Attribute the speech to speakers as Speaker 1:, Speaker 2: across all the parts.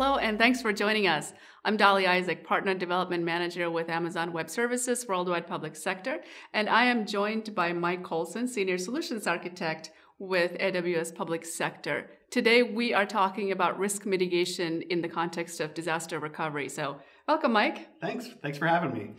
Speaker 1: Hello, and thanks for joining us. I'm Dolly Isaac, Partner Development Manager with Amazon Web Services Worldwide Public Sector, and I am joined by Mike Colson, Senior Solutions Architect with AWS Public Sector. Today, we are talking about risk mitigation in the context of disaster recovery. So, welcome, Mike.
Speaker 2: Thanks. Thanks for having me.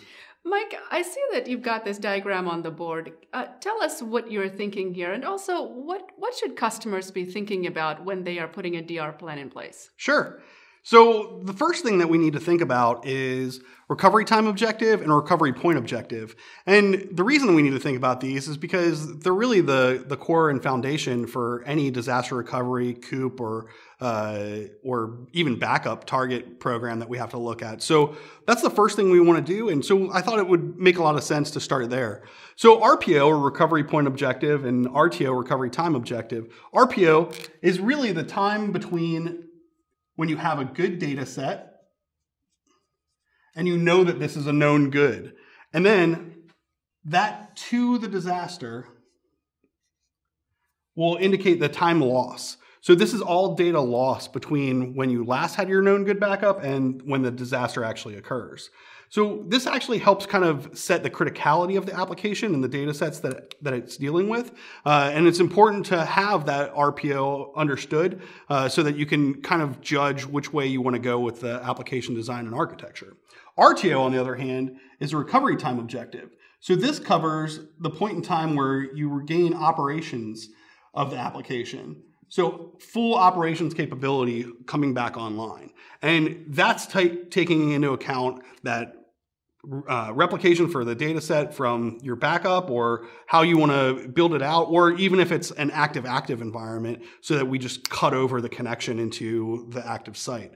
Speaker 1: Mike, I see that you've got this diagram on the board. Uh, tell us what you're thinking here, and also what, what should customers be thinking about when they are putting a DR plan in place?
Speaker 2: Sure. So the first thing that we need to think about is recovery time objective and recovery point objective. And the reason we need to think about these is because they're really the, the core and foundation for any disaster recovery, COOP, or uh, or even backup target program that we have to look at. So that's the first thing we want to do. And so I thought it would make a lot of sense to start there. So RPO, or recovery point objective, and RTO, recovery time objective. RPO is really the time between when you have a good data set and you know that this is a known good. And then that to the disaster will indicate the time loss. So this is all data loss between when you last had your known good backup and when the disaster actually occurs. So this actually helps kind of set the criticality of the application and the data sets that, that it's dealing with. Uh, and it's important to have that RPO understood uh, so that you can kind of judge which way you want to go with the application design and architecture. RTO, on the other hand, is a recovery time objective. So this covers the point in time where you regain operations of the application. So full operations capability coming back online. And that's t- taking into account that uh, replication for the data set from your backup or how you want to build it out, or even if it's an active active environment so that we just cut over the connection into the active site.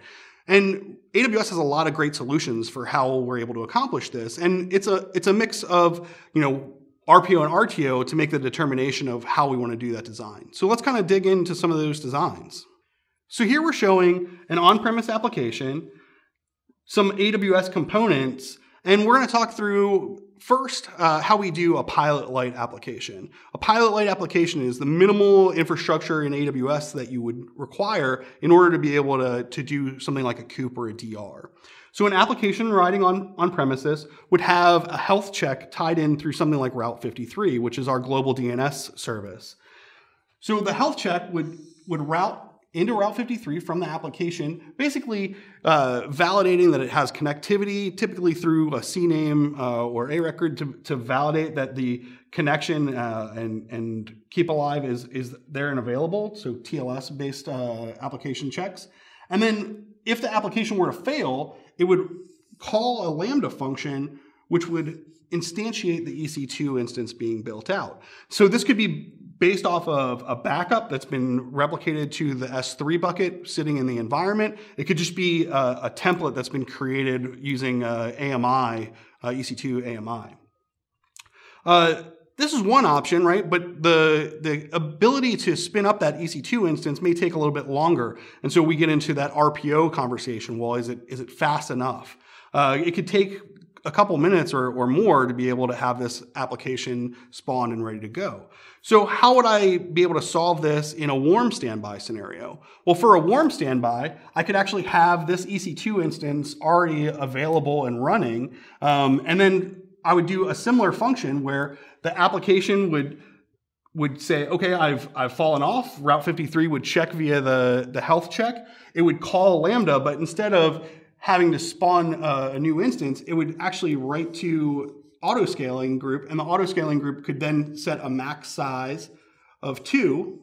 Speaker 2: And AWS has a lot of great solutions for how we're able to accomplish this. And it's a it's a mix of, you know, RPO and RTO to make the determination of how we want to do that design. So let's kind of dig into some of those designs. So here we're showing an on-premise application, some AWS components, and we're going to talk through first uh, how we do a pilot light application. A pilot light application is the minimal infrastructure in AWS that you would require in order to be able to, to do something like a COOP or a DR. So an application riding on, on premises would have a health check tied in through something like Route 53, which is our global DNS service. So the health check would, would route into Route 53 from the application, basically uh, validating that it has connectivity, typically through a CNAME uh, or a record to, to validate that the connection uh, and, and keep alive is, is there and available, so TLS based uh, application checks. And then if the application were to fail, it would call a Lambda function which would instantiate the EC2 instance being built out. So this could be based off of a backup that's been replicated to the S3 bucket sitting in the environment. It could just be a, a template that's been created using uh, AMI, uh, EC2 AMI. Uh, this is one option, right? But the, the ability to spin up that EC2 instance may take a little bit longer. And so we get into that RPO conversation. Well, is it, is it fast enough? Uh, it could take a couple minutes or, or more to be able to have this application spawned and ready to go. So how would I be able to solve this in a warm standby scenario? Well, for a warm standby, I could actually have this EC2 instance already available and running. Um, and then I would do a similar function where the application would would say, okay, I've, I've fallen off. Route 53 would check via the, the health check. It would call Lambda, but instead of having to spawn a, a new instance, it would actually write to auto scaling group, and the auto scaling group could then set a max size of two,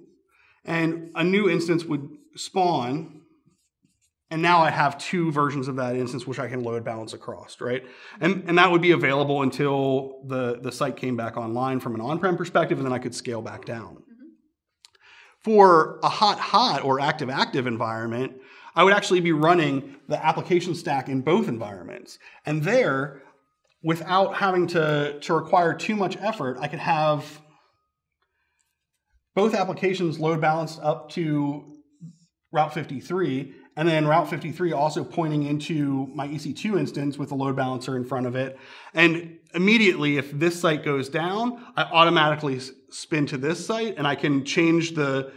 Speaker 2: and a new instance would spawn. And now I have two versions of that instance, which I can load balance across, right? And, and that would be available until the, the site came back online from an on prem perspective, and then I could scale back down. Mm-hmm. For a hot, hot or active, active environment, I would actually be running the application stack in both environments. And there, without having to, to require too much effort, I could have both applications load balanced up to Route 53, and then Route 53 also pointing into my EC2 instance with a load balancer in front of it. And immediately, if this site goes down, I automatically spin to this site, and I can change the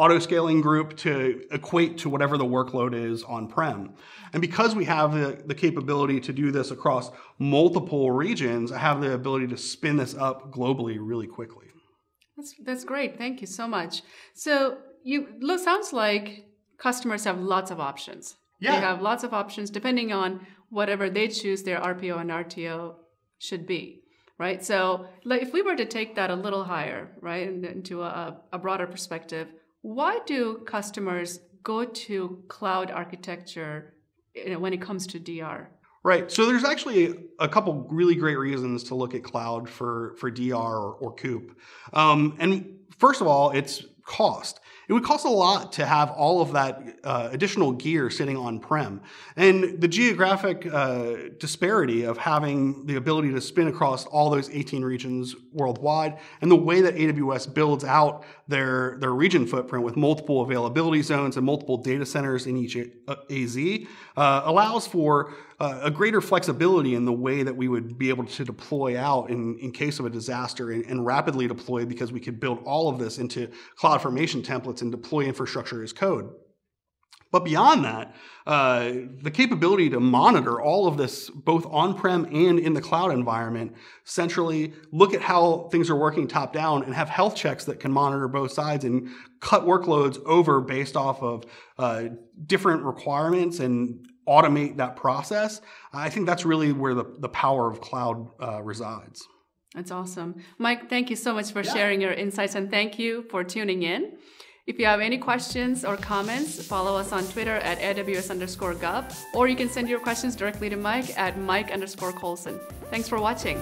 Speaker 2: auto scaling group to equate to whatever the workload is on prem. And because we have the, the capability to do this across multiple regions, I have the ability to spin this up globally really quickly.
Speaker 1: That's, that's great. Thank you so much. So you look sounds like customers have lots of options. Yeah. They have lots of options depending on whatever they choose their RPO and RTO should be, right? So like if we were to take that a little higher, right, into a, a broader perspective, why do customers go to cloud architecture know, when it comes to DR?
Speaker 2: Right. So there's actually a couple really great reasons to look at cloud for for DR or, or COOP. Um, and first of all, it's cost. It would cost a lot to have all of that uh, additional gear sitting on prem. And the geographic uh, disparity of having the ability to spin across all those 18 regions worldwide and the way that AWS builds out their, their region footprint with multiple availability zones and multiple data centers in each AZ uh, allows for uh, a greater flexibility in the way that we would be able to deploy out in, in case of a disaster and, and rapidly deploy because we could build all of this into cloud formation templates and deploy infrastructure as code. But beyond that, uh, the capability to monitor all of this both on-prem and in the cloud environment centrally, look at how things are working top down and have health checks that can monitor both sides and cut workloads over based off of uh, different requirements and automate that process, I think that's really where the, the power of cloud uh, resides.
Speaker 1: That's awesome. Mike, thank you so much for yeah. sharing your insights and thank you for tuning in. If you have any questions or comments, follow us on Twitter at AWS underscore gov, or you can send your questions directly to Mike at Mike underscore Colson. Thanks for watching.